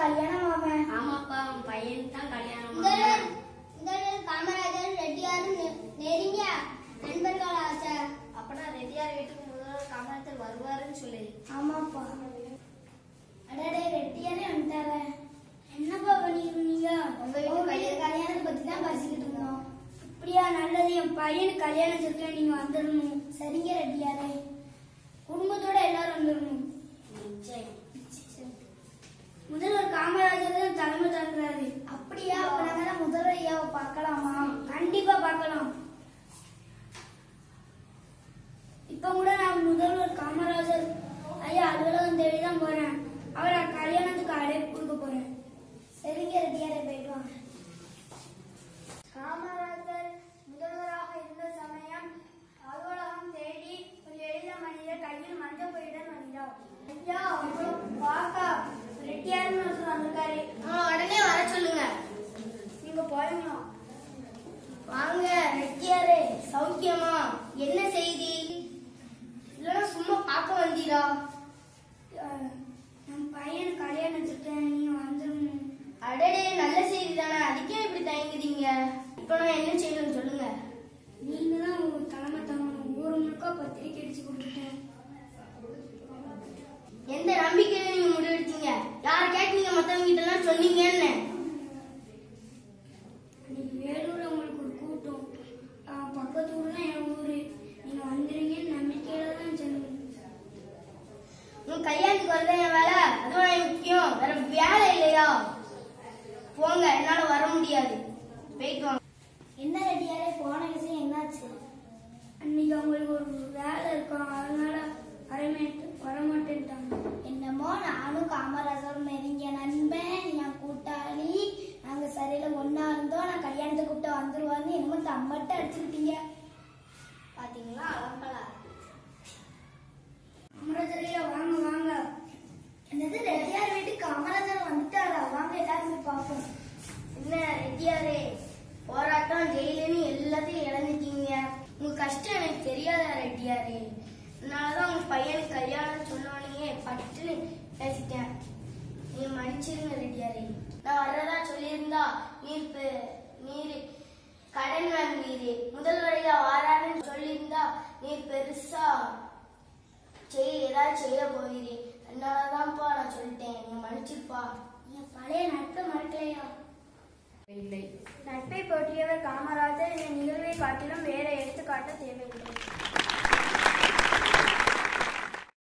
கல்யாணம் ஆவேன் ஆமாப்பா உன் பையன் தான் கல்யாணம் முதல்வர் முதல்வர் காமராஜர் ரெட்டியாரும் நெருங்கிய நண்பர்களாச்ச? அப்பனா ரெட்டியார் வீட்டுக்கு முதல்வர் காமராஜர் வருவாருன்னு சொல்லு. ஆமாப்பா. அடடே ரெட்டியாரே வந்துட்டாரே. என்னப்பா பண்ணிருந்தீங்க உங்க வீட்டு கல்யாணத்தை பத்தி தான் பேசிக்கிட்டு இருந்தோம். அப்படியா நல்லது என் பையனுக்கு கல்யாணம் இருக்கு நீங்க வந்துடணும் சரிங்க ரெட்டியாரே குடும்பத்தோட எல்லாரும் வந்துடணும் நிச்சயம் முதல்வர் காமராஜர் தான் தலைமை தாங்குறாரு அப்படியா? அப்ப நாங்க முதல்வர் ஐயாவை பார்க்கலாமா? கண்டிப்பா பார்க்கலாம். இப்ப கூட நான் முதல்வர் காமராஜர் ஐயா அலுவலகம் தேடி தான் போறேன். அவரை கல்யாணத்துக்கு அழைப்பு கொடுக்க போறேன் சரிங்க ரெட்டியாரே போயிட்டு வாங்க காமராஜர் முதல்வராக இருந்த சமயம் அலுவலகம் தேடி ஒரு எளிய மனிதர் கையில் மஞ்சள் பையுடன் வந்தார் ஐயா அப்புறம் பாக்கா ரெட்டியார்னு ஒருத்தர் வந்திருக்காரு உடனே வர சொல்லுங்க நீங்க போறீங்களா வாங்க ரெட்டியாரே சௌக்கியமா என்ன செய்தி இல்லைன்னா சும்மா அஹ், நம்ம பையன் கல்யாணம் வச்சிருக்கேன் நீங்க வந்துடணும் அடடே நல்ல செய்தி தானே அதுக்கே இப்படி தயங்குறீங்க? இப்போ நான் என்ன செய்யணும் சொல்லுங்க. நீங்க தான் உங்க தலைமை தாங்கணும் ஊர் முழுக்க பத்திரிக்கை அடிச்சு கொடுத்துட்டேன் எந்த நம்பிக்கையில நீங்க முடிவெடுத்தீங்க? யார கேட்டு நீங்க மத்தவங்க கிட்ட எல்லாம் சொன்னீங்கன்னு அன்னைக்கு வேலூர்ல உங்களுக்கு ஒரு கூட்டம் அஹ், பக்கத்து ஊர்ல என் ஊரு நீங்க வந்துருங்கன்னு நம்பிக்கையில தான் சொன்னீங்க உங்க கல்யாணத்துக்கு வரதா என் வேலை அதுவும் எனக்கு முக்கியம். வேற வேலை இல்லையா? போங்க என்னால வர முடியாது. போயிட்டு வாங்க. என்ன ரெடியாரே போன விஷயம் என்னாச்சு? அன்னைக்கு அவங்களுக்கு ஒரு வேலை இருக்கும் அதனால வரமாட்டேன் வரமாட்டேன்ட்டாங்க என்னமோ நானும் காமராஜரும் நெருங்கிய நண்பன் என் கூட்டாளி. நாங்க சரியில ஒண்ணா இருந்தோம். நான் கல்யாணத்தை கூப்பிட்டு வந்துருவான்னு என்னமோ தம்மட்ட அடிச்சுக்கிட்டீங்க. பாத்தீங்களா அலம்பலா. அமராஜரையா வாங்க வாங்க என்னது ரெட்டியார் வீட்டுக்கு காமராஜர் வந்துட்டாரா வாங்க எல்லாரும் போய் பார்ப்போம் என்ன ரெட்டியாரே போராட்டம் ஜெயிலுன்னு எல்லாத்தையும் இழந்துட்டீங்க உங்க கஷ்டம் எனக்கு தெரியாதா ரெட்டியாரே. அதனாலதான் உங்க பையனுக்கு கல்யாணம் சொன்னோடனே பட்டுன்னு பேசிட்டேன். நீ மன்னிச்சிருங்க ரெட்டியாரே. நான் வர்றதா சொல்லியிருந்தா நீர் நீர் கடன் வாங்குவீரே முதல்வரையா வாரான்னு சொல்லியிருந்தா நீர் பெருசா செய்ய ஏதாவது செய்ய போகிறே அதனாலதான்ப்பா நான் சொல்லிட்டேன். நீ மன்னிச்சிருப்பா. என் பழைய நட்பு மறக்கலையா? இல்லை. நட்பை போற்றியவர் காமராஜர். இந்த நிகழ்வை காட்டிலும் வேற எடுத்துக்காட்ட தேவையில்லை.